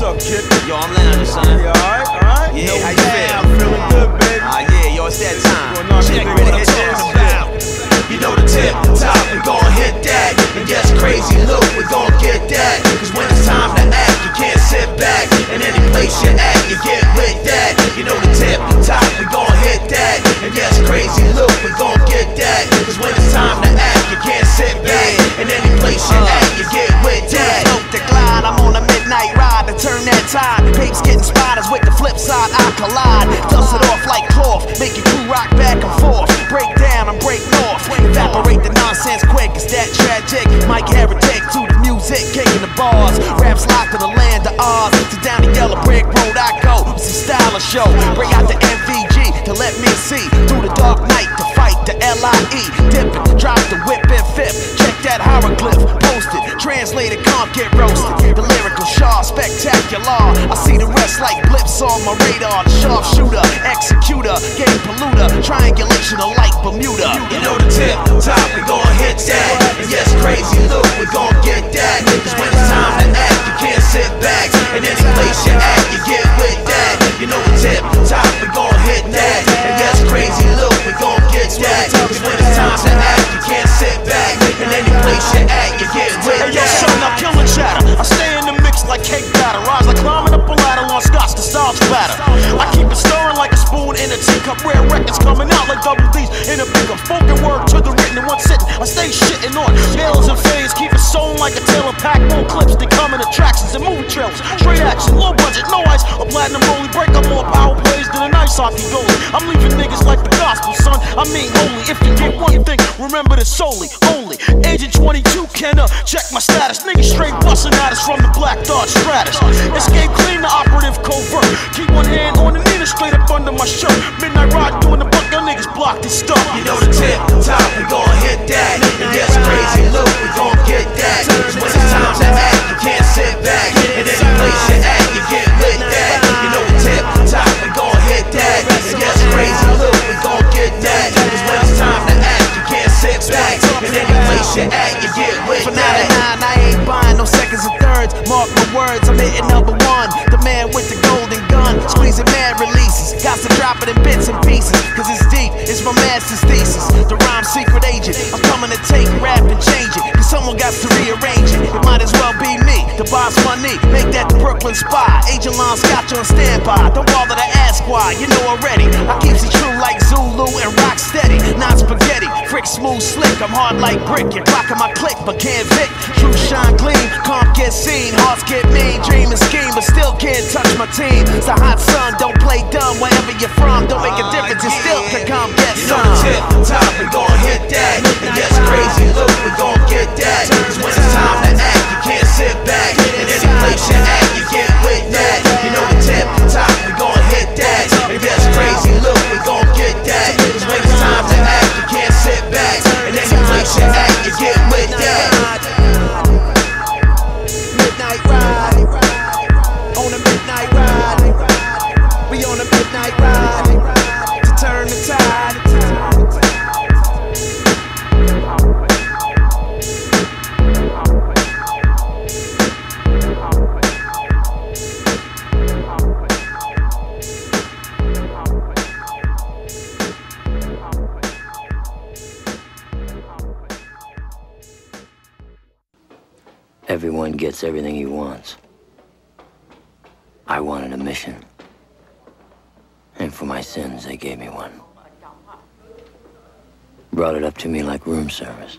what's up, kid? Yo, I'm lounging, son. You alright? Alright? Yeah, no how you feel? I'm feeling good, baby. Ah, yeah, yo, it's that time. Check this look, we gon' get that. Cause when it's time to act, you can't sit back. In any place you at, you get with that. Dope the glide, I'm on a midnight ride to turn that tide. Papes getting spiders with the flip side, I collide. Dust it off like cloth, make your crew rock back and forth. Break down and break north. Evaporate the nonsense quick, it's that tragic. Mike Heretic to the music, kicking the bars. Raps locked in the land of Oz. To down the yellow brick road I go. It's a stylish show. Bring out the MVG to let me see. Through the dark night to fight the LIE. Dip it, drop the whip and fifth. Check that hieroglyph, posted. Translated, can't get roasted. The lyrical sharp, spectacular. I see the rest like blips on my radar. The sharpshooter, executor, game polluter. Triangulation of like Bermuda. You know the tip, top, we gon' hit that. Yes, crazy coming out like double D's in a big spoken word to the written in one sitting. I stay shitting on bills and fades, keep it sewn like a tailor pack. More clips that come in attractions and movie trailers. Straight action, low budget, no ice. A platinum rolling break up more power plays than a nice hockey goalie. I'm leaving niggas like the gospel, son. I mean, only if you get one thing, remember this solely, only. Agent 22, Kenna, check my status. Niggas straight busting at us from the black dot stratus. Escape clean, the operative covert. Keep one hand on the needle straight up under my shirt. You at, you get with For that. 99, I ain't buying no seconds and thirds. Mark my words, I'm hitting number one. The man with the golden gun, squeezing mad releases. Got to drop it in bits and pieces, cause it's deep, it's my master's thesis. The rhyme secret agent, I'm coming to take rap and change it. Cause someone got to rearrange it. It might as well be me, the Bosco Money. Make that the Brooklyn spy. Agent Lon Scotch on standby. Don't bother to ask why, you know already. I keeps it true like Zulu and frick smooth slick. I'm hard like brick. You're clocking my click, but can't vic. True shine gleam, calm get seen. Hearts get mean, dream and scheme, but still can't touch my team. It's a hot sun, don't play dumb wherever you're from. Don't make a difference, you still can come get some. You know the tip, top, we gon' hit that. Everyone gets everything he wants. I wanted a mission. And for my sins, they gave me one. Brought it up to me like room service.